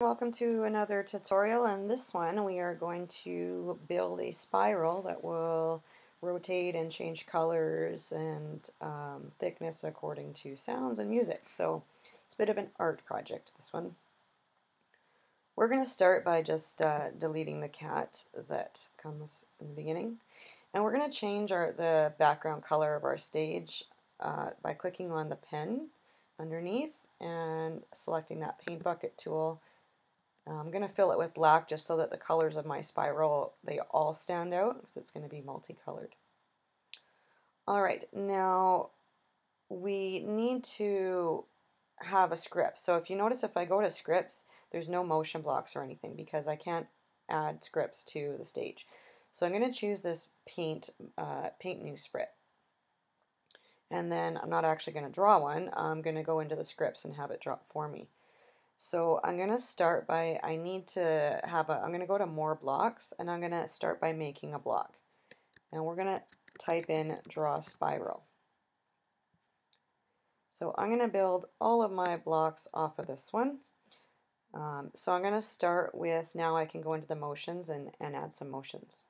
Welcome to another tutorial. In this one we are going to build a spiral that will rotate and change colors and um, thickness according to sounds and music. So it's a bit of an art project, this one. We're going to start by just uh, deleting the cat that comes in the beginning. And we're going to change our the background color of our stage uh, by clicking on the pen underneath and selecting that paint bucket tool. I'm going to fill it with black just so that the colors of my spiral, they all stand out because it's going to be multicolored. Alright, now we need to have a script. So if you notice if I go to scripts, there's no motion blocks or anything because I can't add scripts to the stage. So I'm going to choose this paint, uh, paint new script. And then I'm not actually going to draw one. I'm going to go into the scripts and have it drop for me. So I'm going to start by, I need to have a, I'm going to go to more blocks and I'm going to start by making a block. And we're going to type in draw spiral. So I'm going to build all of my blocks off of this one. Um, so I'm going to start with, now I can go into the motions and, and add some motions.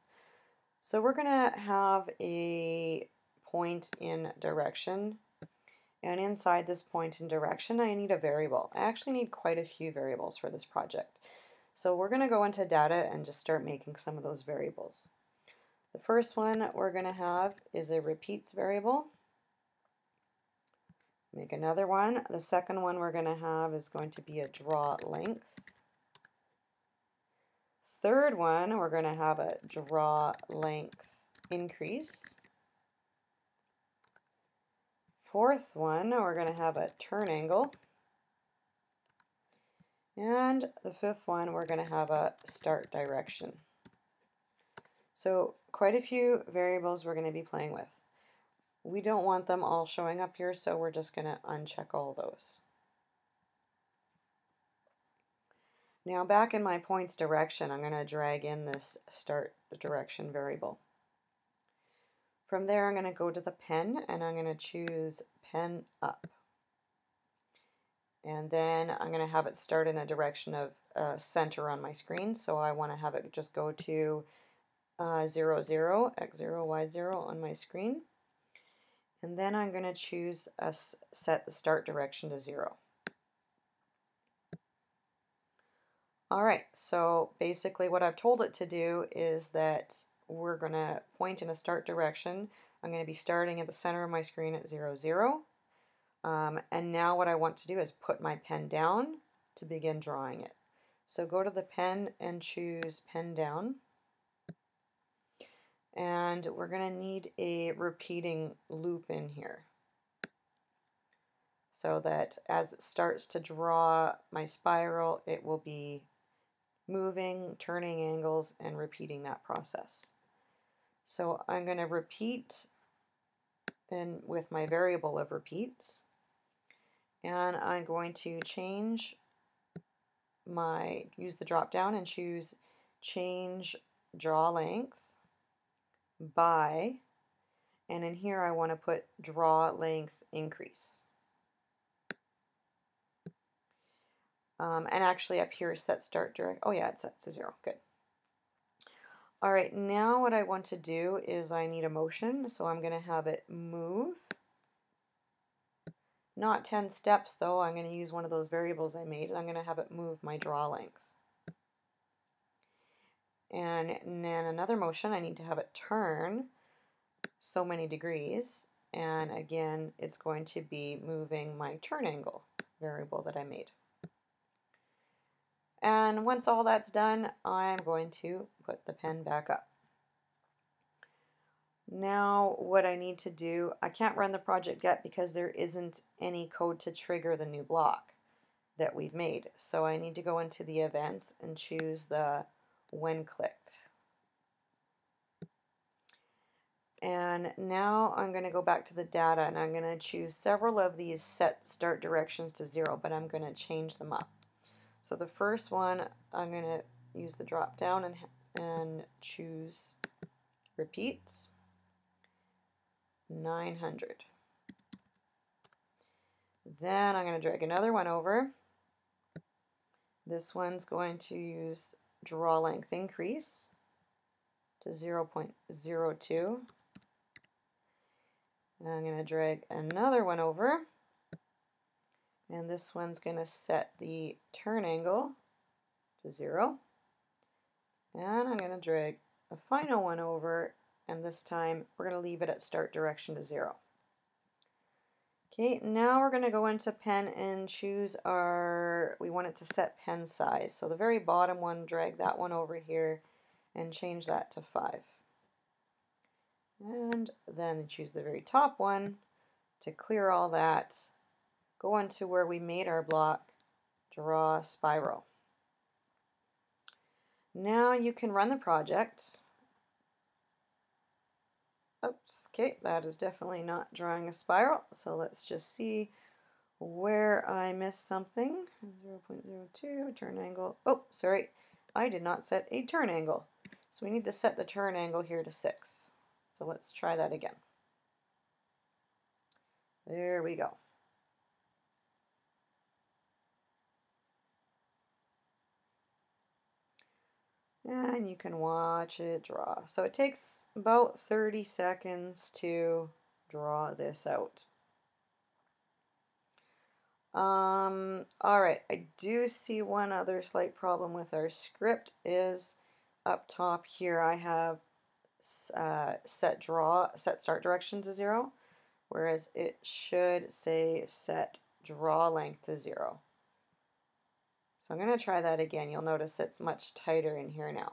So we're going to have a point in direction. And inside this point in direction, I need a variable. I actually need quite a few variables for this project. So we're going to go into data and just start making some of those variables. The first one we're going to have is a repeats variable. Make another one. The second one we're going to have is going to be a draw length. Third one, we're going to have a draw length increase. Fourth one, we're going to have a turn angle. And the fifth one, we're going to have a start direction. So quite a few variables we're going to be playing with. We don't want them all showing up here, so we're just going to uncheck all those. Now back in my points direction, I'm going to drag in this start direction variable. From there I'm going to go to the pen and I'm going to choose pen up. And then I'm going to have it start in a direction of uh, center on my screen. So I want to have it just go to uh, 0, 0, x 0, y 0 on my screen. And then I'm going to choose a set the start direction to 0. Alright, so basically what I've told it to do is that we're going to point in a start direction. I'm going to be starting at the center of my screen at 0, 0. Um, and now what I want to do is put my pen down to begin drawing it. So go to the pen and choose pen down. And we're going to need a repeating loop in here so that as it starts to draw my spiral, it will be moving, turning angles, and repeating that process. So I'm going to repeat and with my variable of repeats and I'm going to change my use the drop down and choose change draw length by and in here I want to put draw length increase Um, and actually up here set start direct. Oh yeah, it's set to zero. Good. All right, now what I want to do is I need a motion, so I'm going to have it move. Not 10 steps though, I'm going to use one of those variables I made and I'm going to have it move my draw length. And then another motion, I need to have it turn so many degrees. And again, it's going to be moving my turn angle variable that I made. And once all that's done, I'm going to put the pen back up. Now what I need to do, I can't run the project yet because there isn't any code to trigger the new block that we've made. So I need to go into the events and choose the when clicked. And now I'm going to go back to the data and I'm going to choose several of these set start directions to zero, but I'm going to change them up. So the first one, I'm going to use the drop down and, and choose repeats, 900. Then I'm going to drag another one over, This one's going to use draw length increase to 0.02. And I'm going to drag another one over. And this one's going to set the turn angle to 0. And I'm going to drag a final one over, and this time we're going to leave it at start direction to 0. Okay, now we're going to go into pen and choose our, we want it to set pen size. So the very bottom one, drag that one over here and change that to 5. And then choose the very top one to clear all that. Go into where we made our block, draw spiral. Now you can run the project. Oops, okay, that is definitely not drawing a spiral. So let's just see where I missed something. 0 0.02, turn angle. Oh, sorry, I did not set a turn angle. So we need to set the turn angle here to 6. So let's try that again. There we go. And you can watch it draw. So it takes about 30 seconds to draw this out. Um, all right, I do see one other slight problem with our script is up top here I have uh, set draw, set start direction to zero, whereas it should say set draw length to zero. So I'm going to try that again. You'll notice it's much tighter in here now.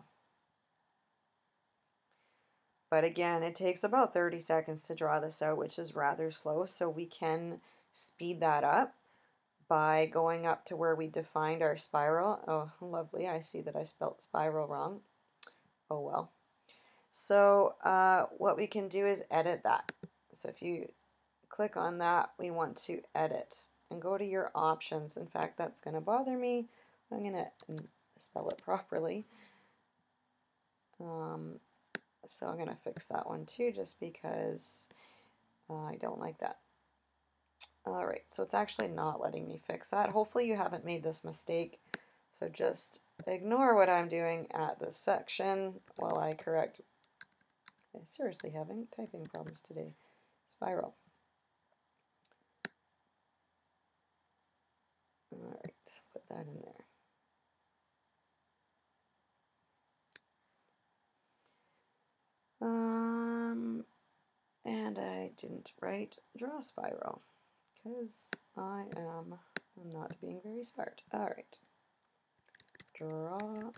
But again, it takes about 30 seconds to draw this out, which is rather slow, so we can speed that up by going up to where we defined our spiral. Oh, lovely. I see that I spelt spiral wrong. Oh, well. So uh, what we can do is edit that. So if you click on that, we want to edit and go to your options. In fact, that's going to bother me I'm going to spell it properly. Um, so I'm going to fix that one too just because uh, I don't like that. Alright, so it's actually not letting me fix that. Hopefully you haven't made this mistake. So just ignore what I'm doing at this section while I correct. I'm seriously having typing problems today. Spiral. Alright, put that in there. Um, and I didn't write draw spiral because I am not being very smart. All right, draw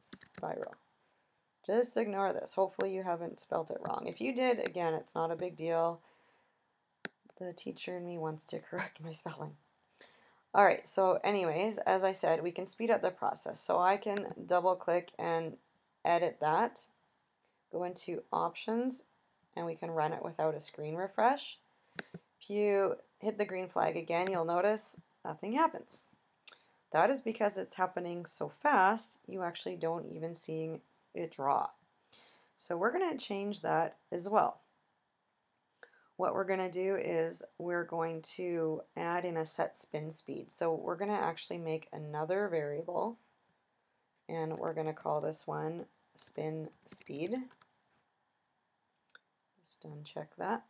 spiral. Just ignore this. Hopefully you haven't spelt it wrong. If you did, again, it's not a big deal. The teacher in me wants to correct my spelling. All right, so anyways, as I said, we can speed up the process. So I can double click and edit that go into options and we can run it without a screen refresh. If you hit the green flag again, you'll notice nothing happens. That is because it's happening so fast, you actually don't even see it draw. So we're going to change that as well. What we're going to do is we're going to add in a set spin speed. So we're going to actually make another variable and we're going to call this one spin speed. Uncheck that.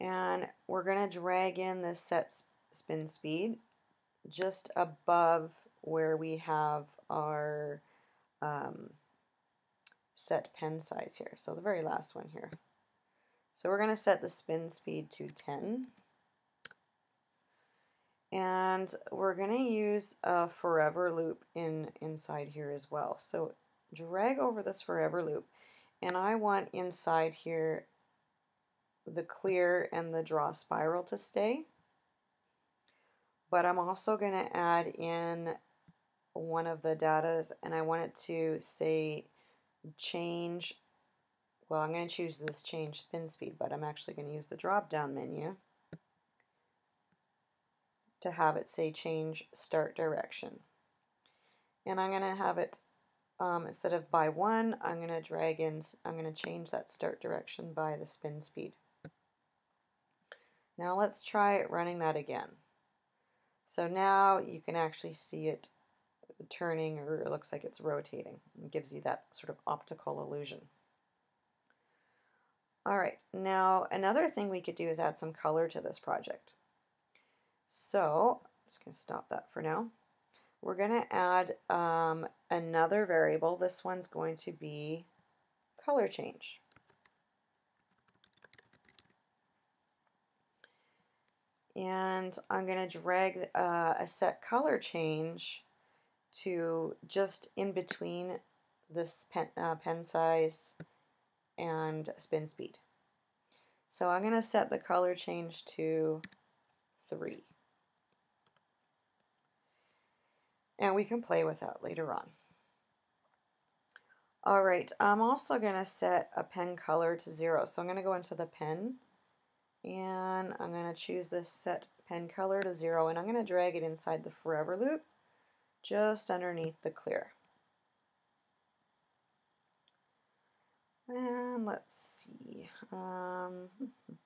And we're going to drag in this set spin speed just above where we have our um, set pen size here. So the very last one here. So we're going to set the spin speed to 10. And we're going to use a forever loop in inside here as well. So drag over this forever loop. And I want inside here the clear and the draw spiral to stay. But I'm also going to add in one of the data and I want it to say change well I'm going to choose this change spin speed but I'm actually going to use the drop down menu to have it say change start direction. And I'm going to have it, um, instead of by one, I'm going to drag in, I'm going to change that start direction by the spin speed. Now let's try running that again. So now you can actually see it turning or it looks like it's rotating. It gives you that sort of optical illusion. All right, now another thing we could do is add some color to this project. So, I'm just going to stop that for now. We're going to add um, another variable. This one's going to be color change. And I'm going to drag uh, a set color change to just in between this pen, uh, pen size and spin speed. So I'm going to set the color change to 3. And we can play with that later on. Alright, I'm also going to set a pen color to 0. So I'm going to go into the pen and I'm going to choose this set pen color to 0 and I'm going to drag it inside the forever loop just underneath the clear. And let's see. Um, hmm,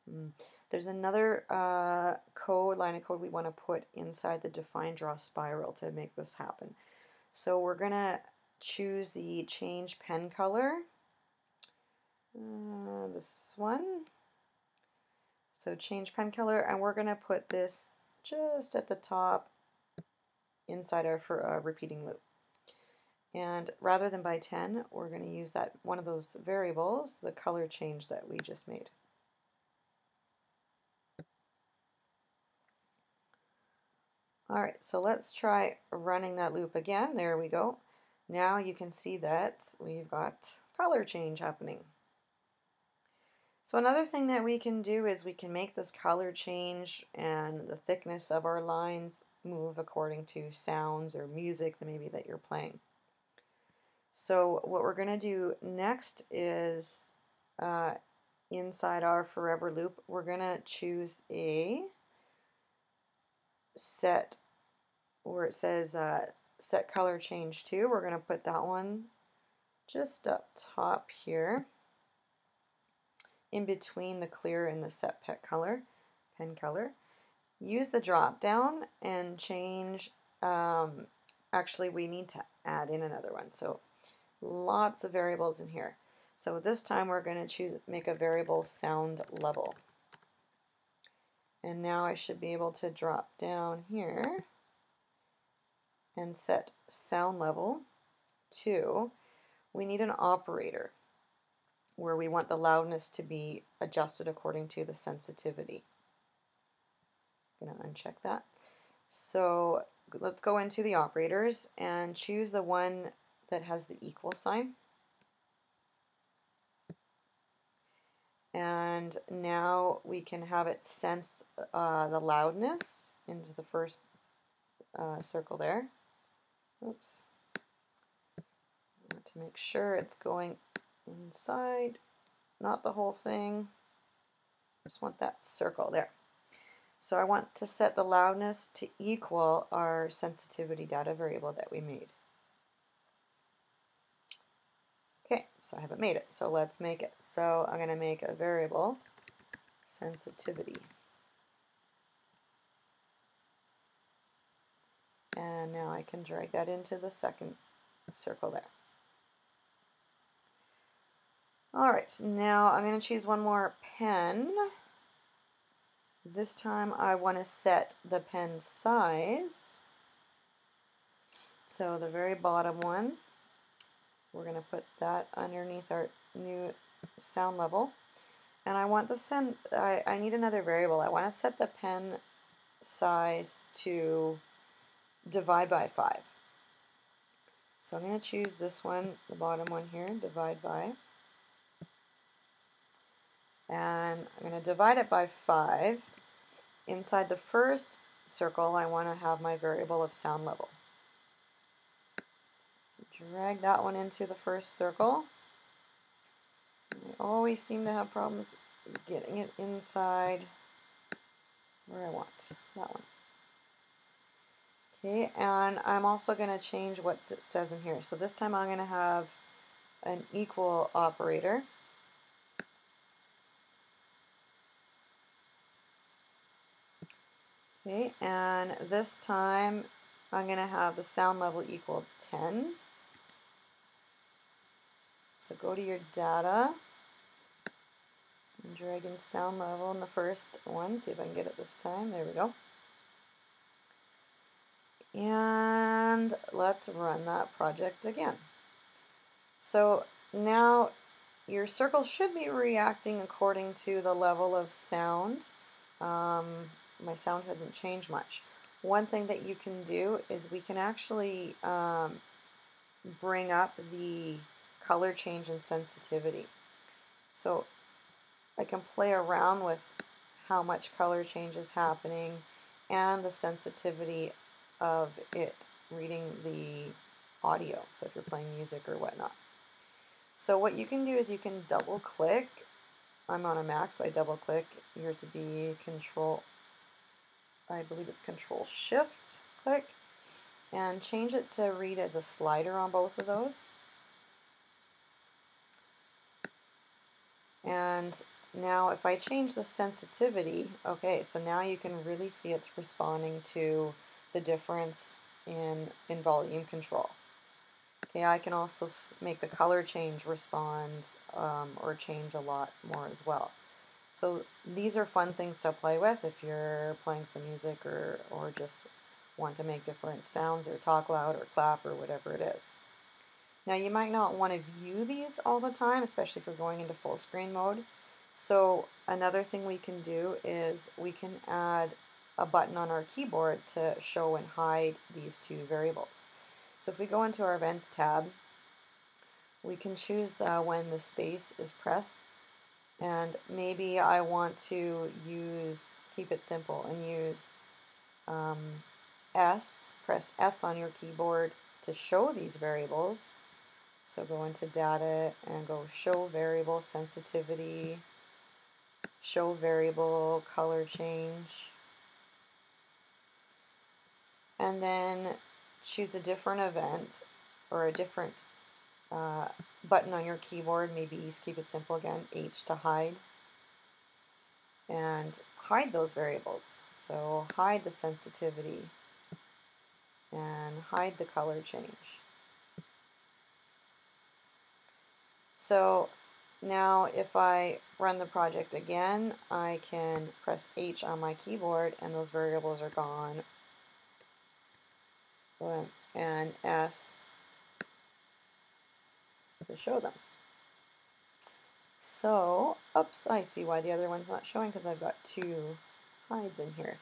hmm, hmm. There's another uh, code, line of code we want to put inside the define draw spiral to make this happen. So we're going to choose the change pen color. Uh, this one. So change pen color and we're going to put this just at the top inside our for a repeating loop. And rather than by 10, we're going to use that one of those variables, the color change that we just made. All right, so let's try running that loop again. There we go. Now you can see that we've got color change happening. So another thing that we can do is we can make this color change and the thickness of our lines move according to sounds or music that maybe that you're playing. So what we're going to do next is uh, inside our forever loop, we're going to choose a set where it says uh, set color change to. We're going to put that one just up top here in between the clear and the set pet color, pen color use the drop down and change, um, actually we need to add in another one. So lots of variables in here. So this time we're going to choose make a variable sound level. And now I should be able to drop down here and set sound level to, we need an operator where we want the loudness to be adjusted according to the sensitivity I'm going to uncheck that. So let's go into the operators and choose the one that has the equal sign. And now we can have it sense uh, the loudness into the first uh, circle there. Oops. To make sure it's going inside, not the whole thing. Just want that circle there. So I want to set the loudness to equal our sensitivity data variable that we made. Okay, so I haven't made it, so let's make it. So I'm going to make a variable sensitivity. And now I can drag that into the second circle there. Alright, so now I'm going to choose one more pen. This time I want to set the pen size. So the very bottom one, we're going to put that underneath our new sound level. And I want the send, I, I need another variable. I want to set the pen size to divide by 5. So I'm going to choose this one, the bottom one here, divide by. And I'm going to divide it by 5 Inside the first circle, I want to have my variable of sound level. Drag that one into the first circle. I always seem to have problems getting it inside where I want, that one. Okay, and I'm also going to change what it says in here. So this time I'm going to have an equal operator. Okay, and this time I'm going to have the sound level equal 10. So go to your data and drag in sound level in the first one. See if I can get it this time. There we go. And let's run that project again. So now your circle should be reacting according to the level of sound. Um, my sound hasn't changed much. One thing that you can do is we can actually um, bring up the color change and sensitivity. So I can play around with how much color change is happening and the sensitivity of it reading the audio, so if you're playing music or whatnot. So what you can do is you can double click. I'm on a Mac, so I double click. Here's the control, I believe it's control shift click, and change it to read as a slider on both of those. And now if I change the sensitivity, okay, so now you can really see it's responding to the difference in, in volume control. Okay, I can also make the color change respond um, or change a lot more as well. So these are fun things to play with if you're playing some music or, or just want to make different sounds or talk loud or clap or whatever it is. Now you might not want to view these all the time, especially if you're going into full screen mode. So another thing we can do is we can add a button on our keyboard to show and hide these two variables. So if we go into our Events tab, we can choose uh, when the space is pressed and maybe I want to use, keep it simple and use um, S, press S on your keyboard to show these variables. So go into data and go show variable sensitivity, show variable color change, and then choose a different event or a different uh, button on your keyboard. Maybe just keep it simple again, H to hide. And hide those variables. So hide the sensitivity and hide the color change. So now if I run the project again, I can press H on my keyboard and those variables are gone and S to show them. So, oops, I see why the other one's not showing because I've got two hides in here.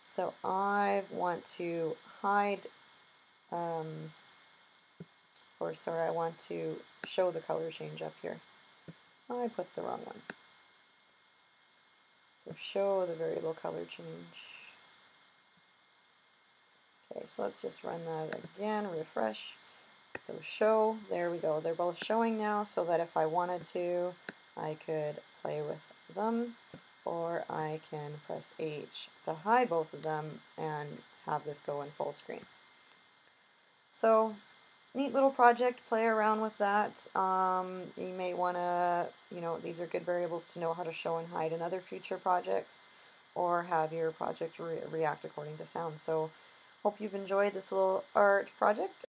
So I want to hide, um, or sorry, I want to show the color change up here. I put the wrong one. So show the variable color change. Okay, so let's just run that again, refresh. So show, there we go. They're both showing now so that if I wanted to, I could play with them or I can press H to hide both of them and have this go in full screen. So neat little project, play around with that. Um, you may want to, you know, these are good variables to know how to show and hide in other future projects or have your project re react according to sound. So Hope you've enjoyed this little art project